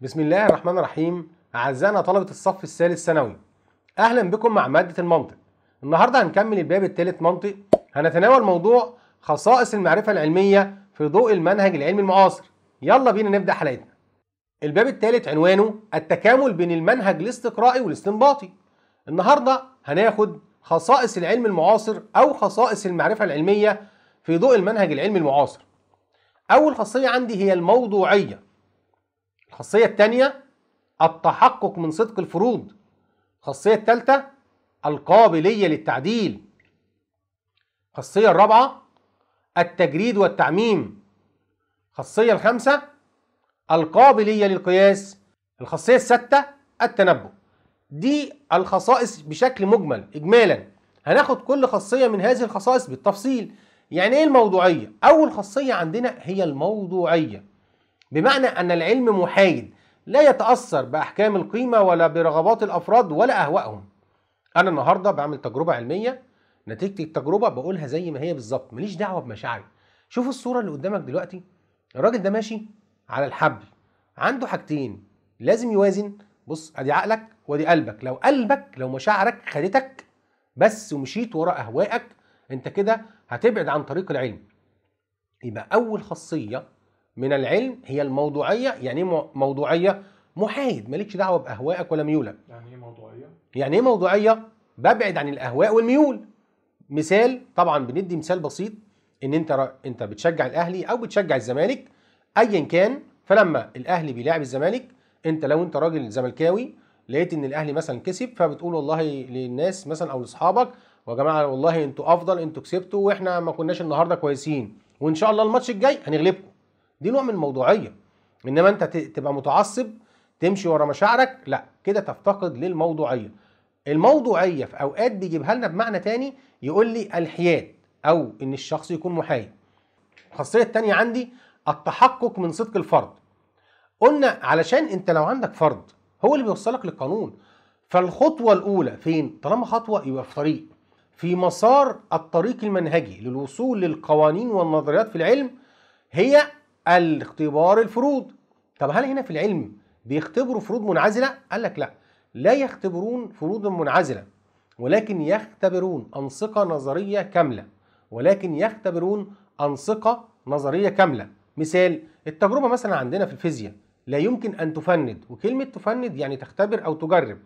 بسم الله الرحمن الرحيم. أعزائنا طلبة الصف الثالث ثانوي. أهلا بكم مع مادة المنطق. النهاردة هنكمل الباب الثالث منطق. هنتناول موضوع خصائص المعرفة العلمية في ضوء المنهج العلمي المعاصر. يلا بينا نبدأ حلقتنا. الباب الثالث عنوانه التكامل بين المنهج الاستقرائي والاستنباطي. النهاردة هناخد خصائص العلم المعاصر أو خصائص المعرفة العلمية في ضوء المنهج العلمي المعاصر. أول خاصية عندي هي الموضوعية. الخاصية الثانية التحقق من صدق الفروض. الخاصية الثالثة القابلية للتعديل. الخاصية الرابعة التجريد والتعميم. الخاصية الخامسة القابلية للقياس. الخاصية السادسة التنبؤ. دي الخصائص بشكل مجمل إجمالا. هناخد كل خاصية من هذه الخصائص بالتفصيل. يعني إيه الموضوعية؟ أول خاصية عندنا هي الموضوعية. بمعنى أن العلم محايد لا يتأثر بأحكام القيمة ولا برغبات الأفراد ولا أهوائهم. أنا النهاردة بعمل تجربة علمية نتيجة التجربة بقولها زي ما هي بالظبط ماليش دعوة بمشاعري. شوف الصورة اللي قدامك دلوقتي الراجل ده ماشي على الحبل عنده حاجتين لازم يوازن بص أدي عقلك وأدي قلبك لو قلبك لو مشاعرك خدتك بس ومشيت ورا أهوائك أنت كده هتبعد عن طريق العلم. يبقى أول خاصية من العلم هي الموضوعية يعني إيه موضوعية محايد مالكش دعوة باهوائك ولا ميولك يعني إيه موضوعية؟ يعني إيه موضوعية ببعد عن الأهواء والميول مثال طبعا بندي مثال بسيط إن أنت. أنت بتشجع الأهلي أو بتشجع الزمالك ايا كان فلما الأهلي بيلاعب الزمالك أنت لو أنت راجل زملكاوي لقيت إن الأهلي مثلا كسب فبتقول والله للناس مثلا أو لأصحابك ويا جماعة والله أنتوا أفضل أنتوا كسبتوا وإحنا ما كناش النهارده كويسين وإن شاء الله الماتش الجاي هنغلبكم دي نوع من الموضوعية. إنما أنت تبقى متعصب تمشي ورا مشاعرك لا كده تفتقد للموضوعية. الموضوعية في أوقات بيجيبها لنا بمعنى تاني يقول لي الحياد أو إن الشخص يكون محايد. الخاصيه الثانية عندي التحقق من صدق الفرد. قلنا علشان أنت لو عندك فرد هو اللي بيوصلك للقانون. فالخطوة الأولى فين؟ طالما خطوة يبقى في طريق. في مسار الطريق المنهجي للوصول للقوانين والنظريات في العلم هي الاختبار الفروض. طب هل هنا في العلم بيختبروا فروض منعزلة؟ قال لك لا. لا يختبرون فروض منعزلة ولكن يختبرون أنصقة نظرية كاملة ولكن يختبرون أنصقة نظرية كاملة. مثال التجربة مثلا عندنا في الفيزياء لا يمكن أن تفند وكلمة تفند يعني تختبر أو تجرب.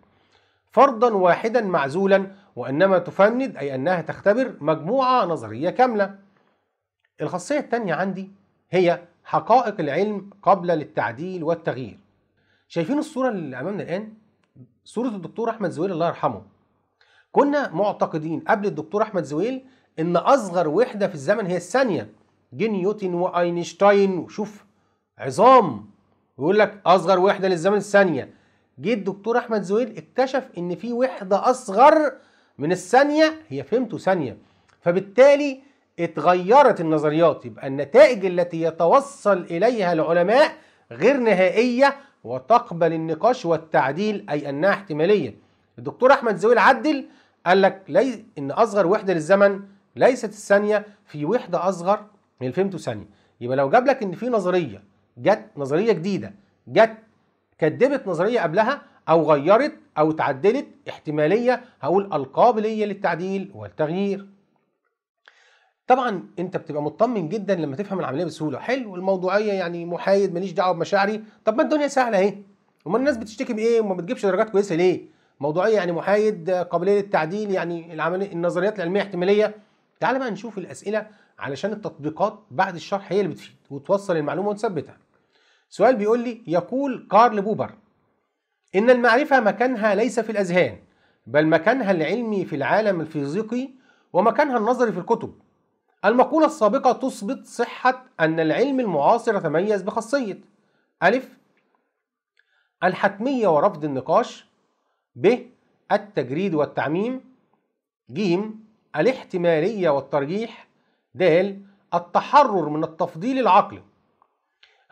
فرضا واحدا معزولا وإنما تفند أي أنها تختبر مجموعة نظرية كاملة. الخاصية الثانية عندي هي حقائق العلم قبل للتعديل والتغيير. شايفين الصورة اللي أمامنا الآن؟ صورة الدكتور أحمد زويل الله يرحمه. كنا معتقدين قبل الدكتور أحمد زويل إن أصغر وحدة في الزمن هي الثانية جه نيوتن وأينشتاين. وشوف عظام. يقول لك أصغر وحدة للزمن الثانية. جه الدكتور أحمد زويل اكتشف إن في وحدة أصغر من الثانية هي فهمته ثانية. فبالتالي اتغيرت النظريات يبقى النتائج التي يتوصل إليها العلماء غير نهائية وتقبل النقاش والتعديل أي أنها احتمالية. الدكتور أحمد زويل عدل قال لك لي إن أصغر وحدة للزمن ليست الثانية في وحدة أصغر من فهمته ثانية. يبقى لو جاب لك إن في نظرية جت نظرية جديدة جت كدبت نظرية قبلها أو غيرت أو تعدلت احتمالية هقول القابليه للتعديل والتغيير. طبعا أنت بتبقى مطمن جدا لما تفهم العملية بسهولة. حلو الموضوعية يعني محايد ماليش دعوة بمشاعري. طب ما الدنيا سهلة أهي. أمال الناس بتشتكي بإيه؟ وما بتجيبش درجات كويسة ليه؟ موضوعية يعني محايد قابلية للتعديل يعني العملية النظريات العلمية احتمالية. تعال بقى نشوف الأسئلة علشان التطبيقات بعد الشرح هي اللي بتفيد وتوصل المعلومة وتثبتها. سؤال بيقول لي يقول كارل بوبر إن المعرفة مكانها ليس في الأذهان بل مكانها العلمي في العالم الفيزيقي ومكانها النظري في الكتب. المقولة السابقة تثبت صحة أن العلم المعاصر تميز بخاصية. ألف. الحتمية ورفض النقاش. ب. التجريد والتعميم. ج. الاحتمالية والترجيح. د. التحرر من التفضيل العقلي.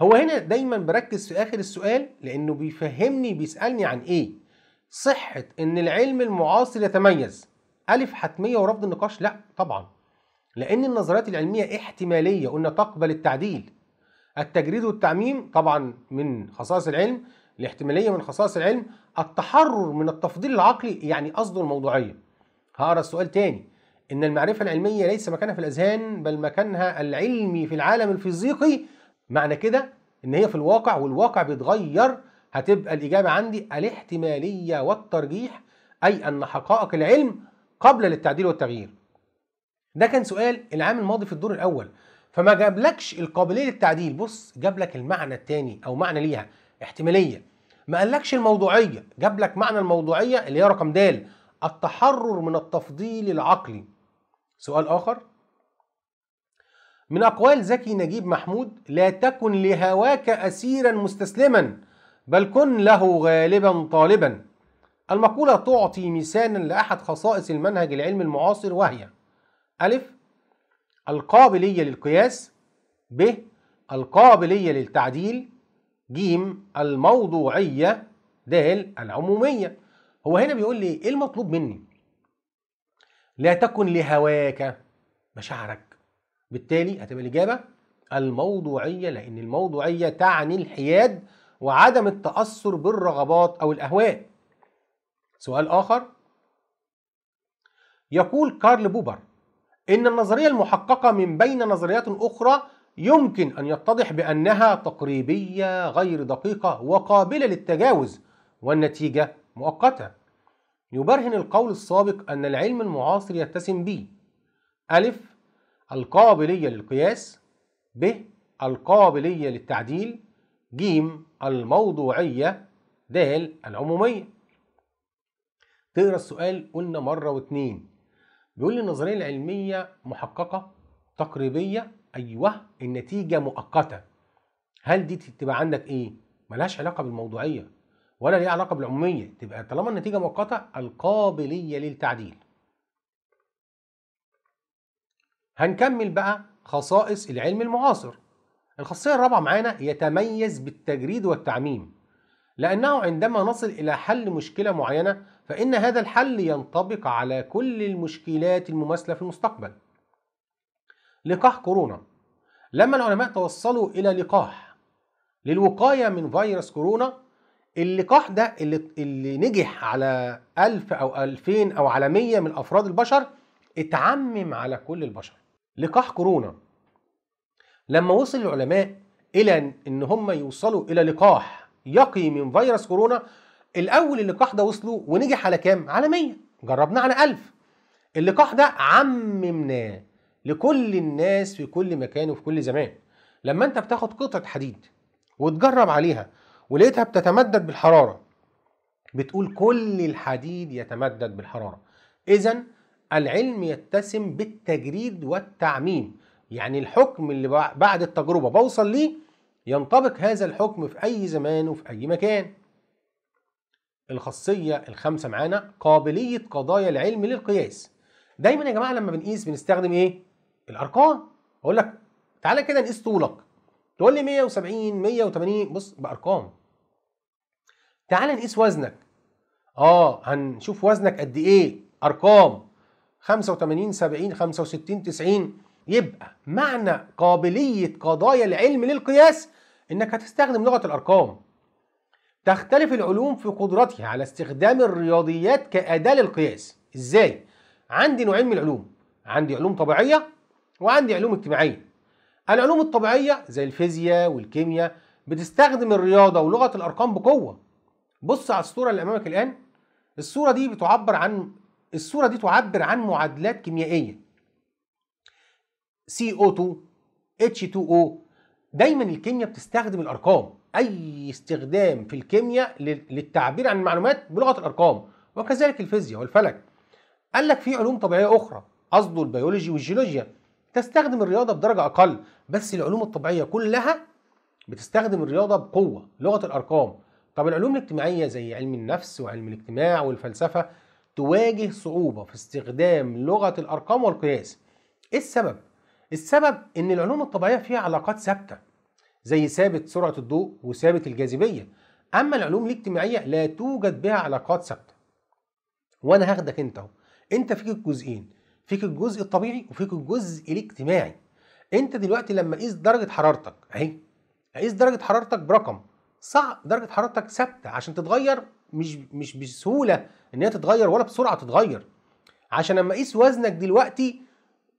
هو هنا دايما بركز في آخر السؤال لأنه بيفهمني بيسألني عن إيه؟ صحة إن العلم المعاصر يتميز. ألف. حتمية ورفض النقاش؟ لا طبعا. لأن النظريات العلمية احتمالية قلنا تقبل التعديل. التجريد والتعميم طبعا من خصائص العلم الاحتمالية من خصائص العلم التحرر من التفضيل العقلي يعني قصده الموضوعية. هقرأ السؤال تاني. إن المعرفة العلمية ليس مكانها في الأذهان بل مكانها العلمي في العالم الفيزيقي. معنى كده إن هي في الواقع والواقع بيتغير. هتبقى الإجابة عندي الاحتمالية والترجيح أي أن حقائق العلم قبل للتعديل والتغيير. ده كان سؤال العام الماضي في الدور الأول. فما جابلكش القابلية للتعديل بص جاب لك المعنى الثاني أو معنى ليها احتمالية. ما قالكش الموضوعية جاب لك معنى الموضوعية اللي هي رقم د التحرر من التفضيل العقلي. سؤال آخر. من أقوال زكي نجيب محمود لا تكن لهواك اسيرا مستسلما بل كن له غالبا طالبا. المقولة تعطي مثالا لأحد خصائص المنهج العلمي المعاصر وهي ألف القابلية للقياس ب القابلية للتعديل ج الموضوعية د العمومية. هو هنا بيقول لي إيه المطلوب مني؟ لا تكن لهواك مشاعرك. بالتالي هتبقى الإجابة الموضوعية لأن الموضوعية تعني الحياد وعدم التأثر بالرغبات أو الأهواء. سؤال آخر. يقول كارل بوبر إن النظرية المحققة من بين نظريات أخرى يمكن أن يتضح بأنها تقريبية غير دقيقة وقابلة للتجاوز والنتيجة مؤقتة. يبرهن القول السابق أن العلم المعاصر يتسم ب ألف القابلية للقياس. ب القابلية للتعديل. ج الموضوعية. د العمومية. تقرأ السؤال قلنا مرة واتنين. بيقول لي النظرية العلمية محققة تقريبية أيوه النتيجة مؤقتة. هل دي تبقى عندك إيه؟ ملهاش علاقة بالموضوعية ولا ليها علاقة بالعمومية. تبقى طالما النتيجة مؤقتة القابلية للتعديل. هنكمل بقى خصائص العلم المعاصر. الخاصية الرابعة معانا يتميز بالتجريد والتعميم لأنه عندما نصل إلى حل مشكلة معينة فإن هذا الحل ينطبق على كل المشكلات المماثلة في المستقبل. لقاح كورونا. لما العلماء توصلوا إلى لقاح للوقاية من فيروس كورونا اللقاح ده اللي, اللي نجح على ألف أو ألفين أو على مية من أفراد البشر اتعمم على كل البشر. لقاح كورونا. لما وصل العلماء إلى إن هم يوصلوا إلى لقاح يقي من فيروس كورونا الأول اللقاح ده وصلوا ونجح على كام؟ على 100 جربناه على 1000 اللقاح ده عممناه لكل الناس في كل مكان وفي كل زمان. لما انت بتاخد قطعة حديد وتجرب عليها ولقيتها بتتمدد بالحرارة بتقول كل الحديد يتمدد بالحرارة. إذا العلم يتسم بالتجريد والتعميم. يعني الحكم اللي بعد التجربة بوصل ليه ينطبق هذا الحكم في أي زمان وفي أي مكان. الخاصية الخامسة معانا قابلية قضايا العلم للقياس. دايما يا جماعة لما بنقيس بنستخدم إيه؟ الأرقام. أقول لك تعالى كده نقيس طولك. تقول لي 170 180 بص بأرقام. تعالى نقيس وزنك. آه هنشوف وزنك قد إيه؟ أرقام. 85 70 65 90 يبقى معنى قابلية قضايا العلم للقياس إنك هتستخدم لغة الأرقام. تختلف العلوم في قدرتها على استخدام الرياضيات كأداة للقياس. إزاي؟ عندي نوعين من العلوم. عندي علوم طبيعية وعندي علوم اجتماعية. العلوم الطبيعية زي الفيزياء والكيمياء بتستخدم الرياضة ولغة الأرقام بقوة. بص على الصورة اللي أمامك الآن. الصورة دي بتعبر عن الصورة دي تعبر عن معادلات كيميائية. CO2 H2O دايما الكيمياء بتستخدم الأرقام. أي استخدام في الكيمياء للتعبير عن المعلومات بلغة الأرقام وكذلك الفيزياء والفلك. قال لك في علوم طبيعية أخرى قصده البيولوجي والجيولوجيا تستخدم الرياضة بدرجة أقل بس العلوم الطبيعية كلها بتستخدم الرياضة بقوة لغة الأرقام. طب العلوم الاجتماعية زي علم النفس وعلم الاجتماع والفلسفة تواجه صعوبة في استخدام لغة الأرقام والقياس. إيه السبب؟ السبب إن العلوم الطبيعية فيها علاقات ثابتة. زي ثابت سرعة الضوء وثابت الجاذبية. أما العلوم الاجتماعية لا توجد بها علاقات ثابتة. وأنا هاخدك أنت أهو. أنت فيك الجزئين فيك الجزء الطبيعي وفيك الجزء الاجتماعي. أنت دلوقتي لما قيس درجة حرارتك أهي هقيس درجة حرارتك برقم صعب درجة حرارتك ثابتة عشان تتغير مش مش بسهولة إن هي تتغير ولا بسرعة تتغير. عشان لما أقيس وزنك دلوقتي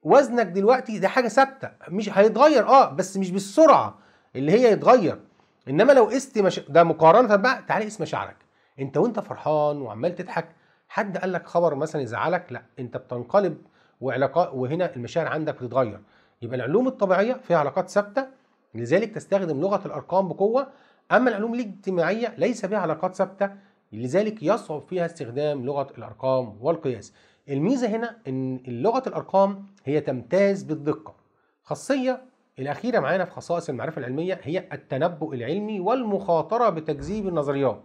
وزنك دلوقتي ده حاجة ثابتة مش هيتغير آه بس مش بالسرعة. اللي هي يتغير. إنما لو قست مش... ده مقارنة بقى تعالى قيس مشاعرك. أنت وأنت فرحان وعمال تضحك حد قال لك خبر مثلا يزعلك؟ لا أنت بتنقلب وعلاقات وهنا المشاعر عندك بتتغير. يبقى العلوم الطبيعية فيها علاقات ثابتة لذلك تستخدم لغة الأرقام بقوة أما العلوم الاجتماعية ليس بها علاقات ثابتة لذلك يصعب فيها استخدام لغة الأرقام والقياس. الميزة هنا إن لغة الأرقام هي تمتاز بالدقة. خاصية الأخيرة معانا في خصائص المعرفة العلمية هي التنبؤ العلمي والمخاطرة بتكذيب النظريات.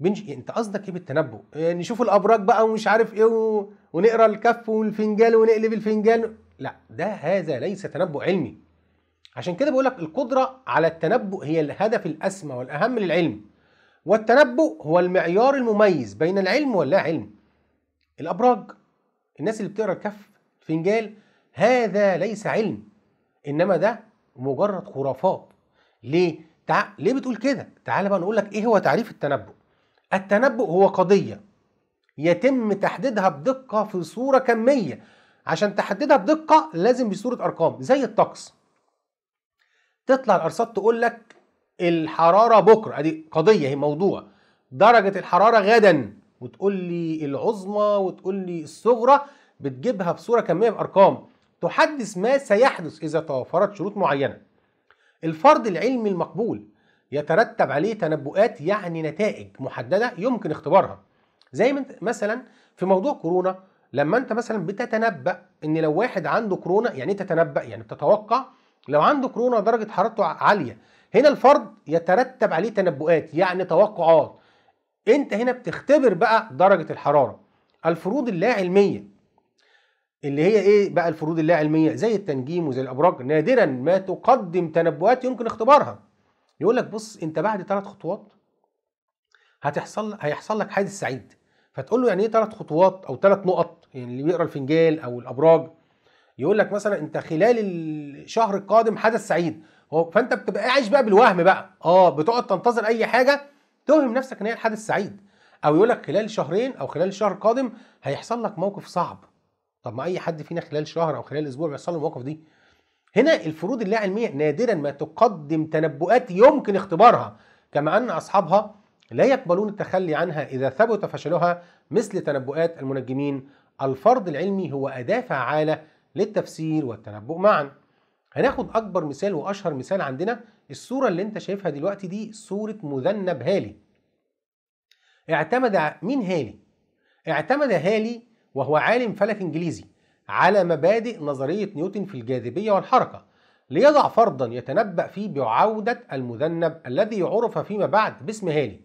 بنج... انت قصدك إيه بالتنبؤ؟ يعني نشوف الأبراج بقى ومش عارف إيه و... ونقرأ الكف والفنجان ونقلب الفنجان. لا ده هذا ليس تنبؤ علمي. عشان كده بقول لك القدرة على التنبؤ هي الهدف الأسمى والأهم للعلم. والتنبؤ هو المعيار المميز بين العلم واللا علم. الأبراج الناس اللي بتقرأ الكف الفنجان هذا ليس علم. إنما ده مجرد خرافات. ليه؟ تع... ليه بتقول كده؟ تعال بقى نقول لك إيه هو تعريف التنبؤ. التنبؤ هو قضية يتم تحديدها بدقة في صورة كمية. عشان تحددها بدقة لازم بصورة أرقام زي الطقس. تطلع الأرصاد تقول لك الحرارة بكرة. أدي قضية هي موضوع. درجة الحرارة غدا. وتقول لي العظمى وتقول لي الصغرى بتجيبها بصورة كمية بأرقام. تحدث ما سيحدث إذا توفرت شروط معينة. الفرض العلمي المقبول يترتب عليه تنبؤات يعني نتائج محددة يمكن اختبارها. زي مثلا في موضوع كورونا لما انت مثلا بتتنبأ إن لو واحد عنده كورونا يعني تتنبأ يعني بتتوقع لو عنده كورونا درجة حرارته عالية. هنا الفرد يترتب عليه تنبؤات يعني توقعات. انت هنا بتختبر بقى درجة الحرارة. الفروض اللا علميه اللي هي إيه بقى الفروض اللا علميه زي التنجيم وزي الأبراج. نادرا ما تقدم تنبؤات يمكن اختبارها. يقول لك بص أنت بعد ثلاث خطوات هتحصل هيحصل لك حادث سعيد. فتقول له يعني إيه ثلاث خطوات أو ثلاث نقط؟ يعني اللي بيقرأ الفنجان أو الأبراج. يقول لك مثلا أنت خلال الشهر القادم حدث سعيد. فأنت بتبقى عايش بقى بالوهم بقى. آه بتقعد تنتظر أي حاجة توهم نفسك إن هي الحدث سعيد. أو يقول لك خلال شهرين أو خلال الشهر القادم هيحصل لك موقف صعب. طب ما أي حد فينا خلال شهر أو خلال أسبوع بيحصل له المواقف دي. هنا الفروض اللا علميه نادرا ما تقدم تنبؤات يمكن اختبارها كما أن أصحابها لا يقبلون التخلي عنها إذا ثبت فشلها مثل تنبؤات المنجمين. الفرض العلمي هو أداة فعالة للتفسير والتنبؤ معا. هناخد أكبر مثال وأشهر مثال عندنا. الصورة اللي أنت شايفها دلوقتي دي صورة مذنب هالي. اعتمد مين هالي؟ اعتمد هالي وهو عالم فلك إنجليزي على مبادئ نظرية نيوتن في الجاذبية والحركة ليضع فرضا يتنبأ فيه بعودة المذنب الذي عرف فيما بعد باسم هالي.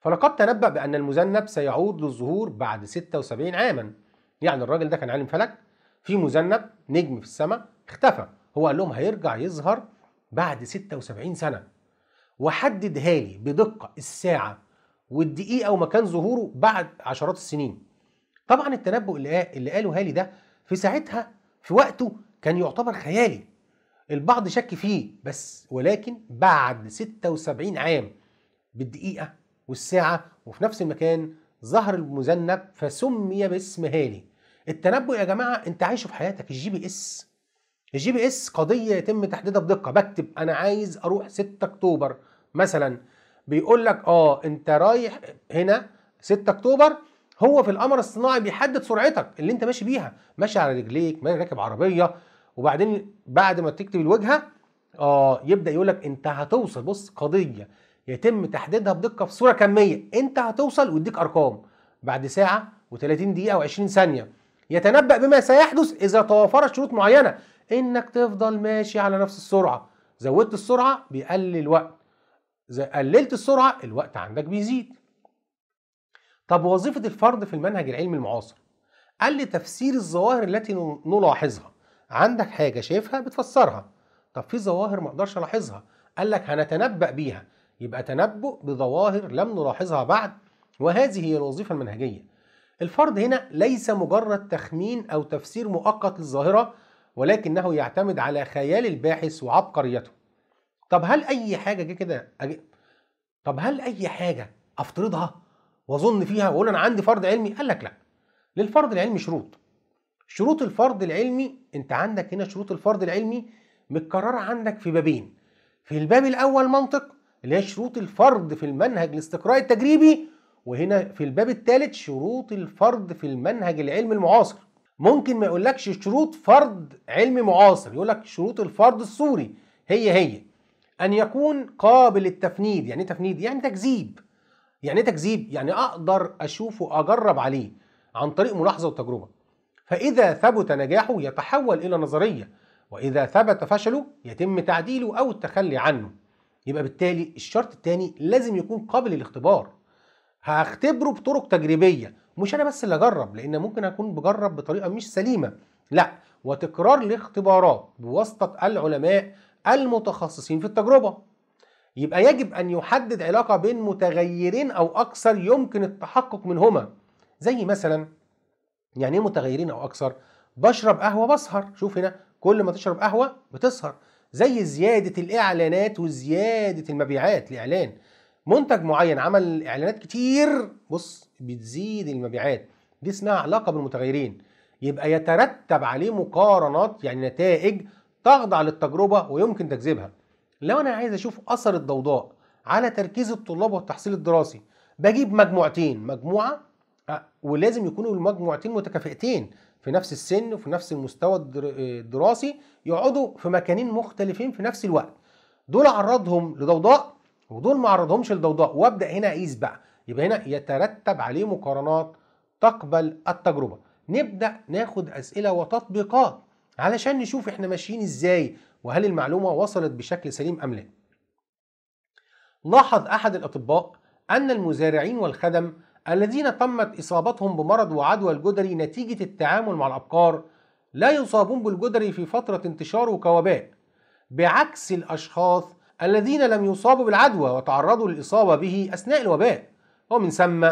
فلقد تنبأ بأن المذنب سيعود للظهور بعد 76 عاما. يعني الراجل ده كان عالم فلك في مذنب نجم في السماء اختفى. هو قال لهم هيرجع يظهر بعد 76 سنة. وحدد هالي بدقة الساعة والدقيقة ومكان ظهوره بعد عشرات السنين. طبعا التنبؤ اللي, اللي قاله هالي ده في ساعتها في وقته كان يعتبر خيالي. البعض شك فيه بس ولكن بعد 76 عام بالدقيقة والساعة وفي نفس المكان ظهر المذنب فسمي باسم هالي. التنبؤ يا جماعة أنت عايشه في حياتك ال GPS. ال GPS قضية يتم تحديدها بدقة. بكتب أنا عايز أروح 6 أكتوبر مثلا. بيقول لك آه أنت رايح هنا 6 أكتوبر هو في القمر الصناعي بيحدد سرعتك اللي انت ماشي بيها. ماشي على رجليك ماشي راكب عربية وبعدين بعد ما تكتب الوجهة آه يبدأ يقول لك انت هتوصل. بص قضية يتم تحديدها بدقة في صورة كمية. انت هتوصل ويديك أرقام. بعد ساعة و30 دقيقة و20 ثانية. يتنبأ بما سيحدث إذا توافرت شروط معينة. إنك تفضل ماشي على نفس السرعة. زودت السرعة بيقلل الوقت. قللت السرعة الوقت عندك بيزيد. طب وظيفة الفرد في المنهج العلمي المعاصر؟ قال لي تفسير الظواهر التي نلاحظها. عندك حاجة شايفها بتفسرها. طب في ظواهر ما أقدرش ألاحظها. قال لك هنتنبأ بيها. يبقى تنبؤ بظواهر لم نلاحظها بعد. وهذه هي الوظيفة المنهجية. الفرد هنا ليس مجرد تخمين أو تفسير مؤقت للظاهرة ولكنه يعتمد على خيال الباحث وعبقريته. طب هل أي حاجة كده طب هل أي حاجة أفترضها؟ واظن فيها واقول أنا عندي فرض علمي قال لك لا. للفرض العلمي شروط. شروط الفرض العلمي أنت عندك هنا شروط الفرض العلمي متكررة عندك في بابين. في الباب الأول منطق اللي هي شروط الفرض في المنهج الاستقرائي التجريبي وهنا في الباب الثالث شروط الفرض في المنهج العلمي المعاصر. ممكن ما يقولكش شروط فرض علمي معاصر يقول لك شروط الفرض السوري هي هي. أن يكون قابل للتفنيد يعني إيه تفنيد؟ يعني تكذيب يعني إيه تكذيب؟ يعني أقدر اشوفه اجرب عليه عن طريق ملاحظة وتجربة. فإذا ثبت نجاحه يتحول إلى نظرية وإذا ثبت فشله يتم تعديله أو التخلي عنه. يبقى بالتالي الشرط الثاني لازم يكون قابل للاختبار. هختبره بطرق تجريبية مش أنا بس اللي أجرب لأن ممكن أكون بجرب بطريقة مش سليمة. لا وتكرار الاختبارات بواسطة العلماء المتخصصين في التجربة. يبقى يجب أن يحدد علاقة بين متغيرين أو أكثر يمكن التحقق منهما. زي مثلا يعني إيه متغيرين أو أكثر؟ بشرب قهوة بسهر. شوف هنا كل ما تشرب قهوة بتسهر. زي زيادة الإعلانات وزيادة المبيعات الإعلان. منتج معين عمل إعلانات كتير بص بتزيد المبيعات. دي اسمها علاقة بالمتغيرين. يبقى يترتب عليه مقارنات يعني نتائج تخضع للتجربة ويمكن تجذبها لو أنا عايز أشوف أثر الضوضاء على تركيز الطلاب والتحصيل الدراسي بجيب مجموعتين مجموعة ولازم يكونوا المجموعتين متكافئتين في نفس السن وفي نفس المستوى الدراسي يقعدوا في مكانين مختلفين في نفس الوقت. دول عرضهم لضوضاء ودول ما عرضهمش لضوضاء وأبدأ هنا أقيس بقى. يبقى هنا يترتب عليه مقارنات تقبل التجربة. نبدأ ناخد أسئلة وتطبيقات علشان نشوف إحنا ماشيين إزاي وهل المعلومة وصلت بشكل سليم أم لا؟ لاحظ أحد الأطباء أن المزارعين والخدم الذين تمت إصابتهم بمرض وعدوى الجدري نتيجة التعامل مع الأبقار لا يصابون بالجدري في فترة انتشاره كوباء بعكس الأشخاص الذين لم يصابوا بالعدوى وتعرضوا للإصابة به أثناء الوباء. ومن ثم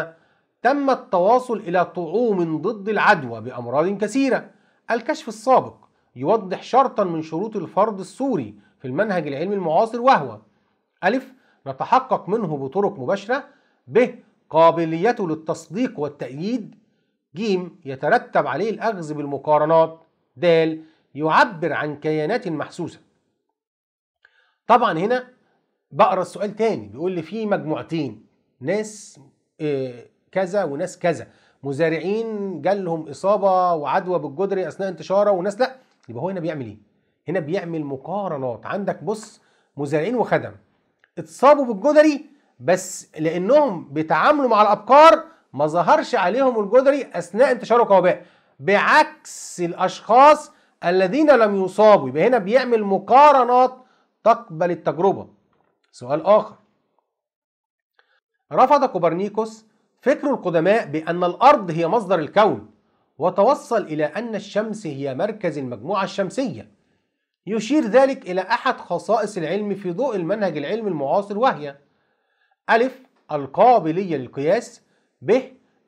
تم التواصل إلى طعوم ضد العدوى بأمراض كثيرة الكشف السابق. يوضح شرطا من شروط الفرض السوري في المنهج العلمي المعاصر وهو ألف نتحقق منه بطرق مباشرة ب قابليته للتصديق والتأييد ج يترتب عليه الأخذ بالمقارنات د يعبر عن كيانات محسوسة. طبعا هنا بقرأ السؤال تاني بيقول لي في مجموعتين ناس كذا وناس كذا. مزارعين جالهم إصابة وعدوى بالجدري أثناء انتشاره وناس لا. يبقى هو هنا بيعمل إيه؟ هنا بيعمل مقارنات. عندك بص مزارعين وخدم. اتصابوا بالجدري بس لأنهم بيتعاملوا مع الأبقار ما ظهرش عليهم الجدري أثناء انتشاره كوباء. بعكس الأشخاص الذين لم يصابوا. يبقى هنا بيعمل مقارنات تقبل التجربة. سؤال آخر. رفض كوبرنيكوس فكر القدماء بأن الأرض هي مصدر الكون. وتوصل إلى أن الشمس هي مركز المجموعة الشمسية. يشير ذلك إلى أحد خصائص العلم في ضوء المنهج العلمي المعاصر وهي ألف القابلية للقياس ب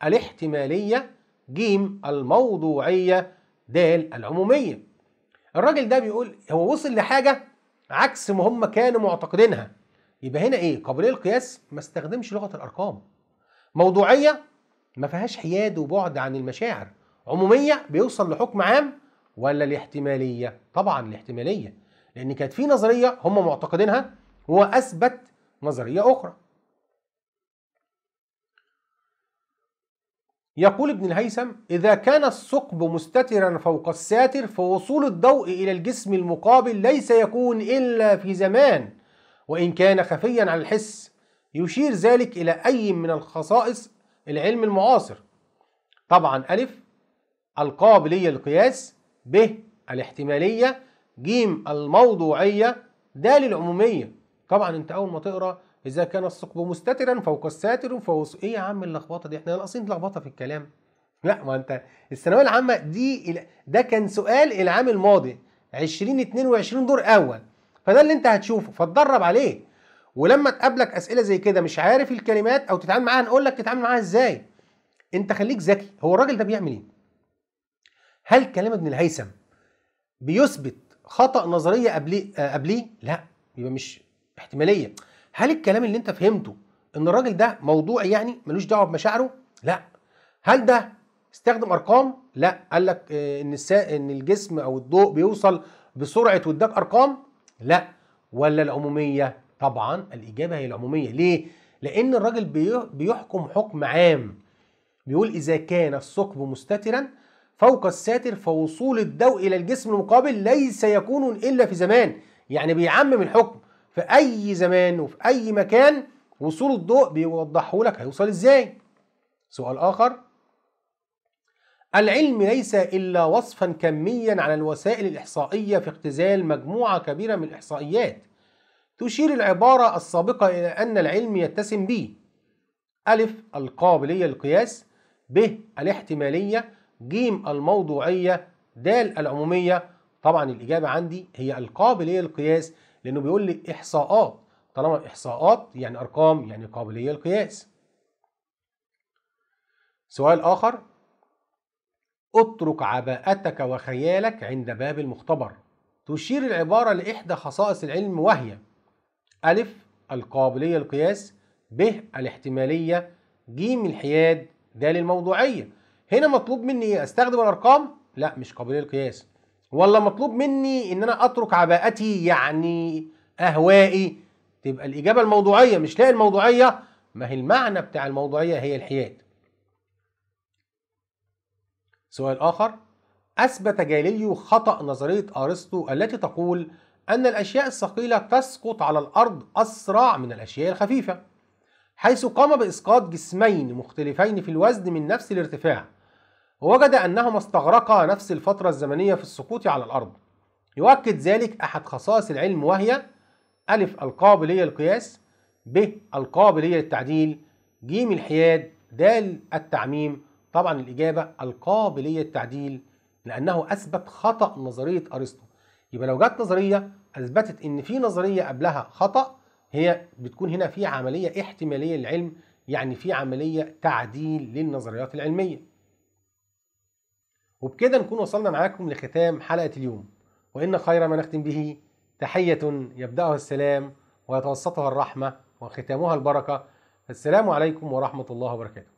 الاحتمالية ج الموضوعية د العمومية. الراجل ده بيقول هو وصل لحاجة عكس ما هم كانوا معتقدينها. يبقى هنا إيه؟ قابلية للقياس ما استخدمش لغة الأرقام. موضوعية ما فيهاش حياد وبعد عن المشاعر. عمومية بيوصل لحكم عام ولا الاحتمالية؟ طبعا الاحتمالية لأن كانت في نظرية هم معتقدينها هو أثبت نظرية أخرى. يقول ابن الهيثم إذا كان الثقب مستترا فوق الساتر فوصول الضوء إلى الجسم المقابل ليس يكون إلا في زمان وإن كان خفيا عن الحس يشير ذلك إلى أي من الخصائص؟ العلم المعاصر. طبعا ألف القابلية للقياس ب الاحتمالية ج الموضوعية د العمومية. طبعا أنت أول ما تقرأ إذا كان الثقب مستترا فوق الساتر فوص إيه يا عم اللخبطة دي؟ إحنا ناقصين لخبطة في الكلام. لا ما أنت الثانوية العامة دي ده كان سؤال العام الماضي. 2022 دور أول. فده اللي أنت هتشوفه. فتدرب عليه. ولما تقابلك أسئلة زي كده مش عارف الكلمات أو تتعامل معاها نقول لك تتعامل معاها إزاي؟ أنت خليك ذكي. هو الراجل ده بيعمل إيه؟ هل كلام ابن الهيثم بيثبت خطأ نظرية قبليه قبليه؟ لا يبقى مش احتمالية. هل الكلام اللي انت فهمته ان الراجل ده موضوعي يعني ملوش دعوة بمشاعره؟ لا. هل ده استخدم أرقام؟ لا. قال لك آه، إن السا... إن الجسم أو الضوء بيوصل بسرعة واداك أرقام؟ لا. ولا العمومية؟ طبعا الإجابة هي العمومية. ليه؟ لأن الراجل بي- بيحكم حكم عام. بيقول إذا كان الثقب مستترا فوق الساتر فوصول الضوء إلى الجسم المقابل ليس يكون إلا في زمان. يعني بيعمم الحكم في أي زمان وفي أي مكان وصول الضوء بيوضحه لك هيوصل إزاي. سؤال آخر. العلم ليس إلا وصفا كميا على الوسائل الإحصائية في اختزال مجموعة كبيرة من الإحصائيات. تشير العبارة السابقة إلى أن العلم يتسم ب ألف القابلية للقياس. ب الاحتمالية. ج الموضوعية د العمومية. طبعا الإجابة عندي هي القابلية للقياس لأنه بيقول لي إحصاءات. طالما إحصاءات يعني أرقام يعني قابلية للقياس. سؤال آخر. اترك عباءتك وخيالك عند باب المختبر. تشير العبارة لإحدى خصائص العلم وهي ألف القابلية للقياس. ب الاحتمالية. ج الحياد. د الموضوعية. هنا مطلوب مني؟ أستخدم الأرقام؟ لا مش قابلية للقياس. ولا مطلوب مني إن أنا أترك عباءتي يعني أهوائي. تبقى الإجابة الموضوعية مش لاقي الموضوعية. ما هي المعنى بتاع الموضوعية؟ هي الحياد. سؤال آخر. أثبت جاليليو خطأ نظرية أرسطو التي تقول أن الأشياء الثقيلة تسقط على الأرض أسرع من الأشياء الخفيفة حيث قام بإسقاط جسمين مختلفين في الوزن من نفس الارتفاع. ووجد أنهما استغرقا نفس الفترة الزمنية في السقوط على الأرض. يؤكد ذلك أحد خصائص العلم وهي ألف القابلية للقياس ب القابلية للتعديل ج الحياد د التعميم طبعا الإجابة القابلية للتعديل لأنه أثبت خطأ نظرية أرسطو. يبقى لو جت نظرية أثبتت إن في نظرية قبلها خطأ هي بتكون هنا في عملية احتمالية للعلم يعني في عملية تعديل للنظريات العلمية. وبكده نكون وصلنا معاكم لختام حلقة اليوم. وإن خير ما نختم به تحية يبدأها السلام ويتوسطها الرحمة وختامها البركة. السلام عليكم ورحمة الله وبركاته.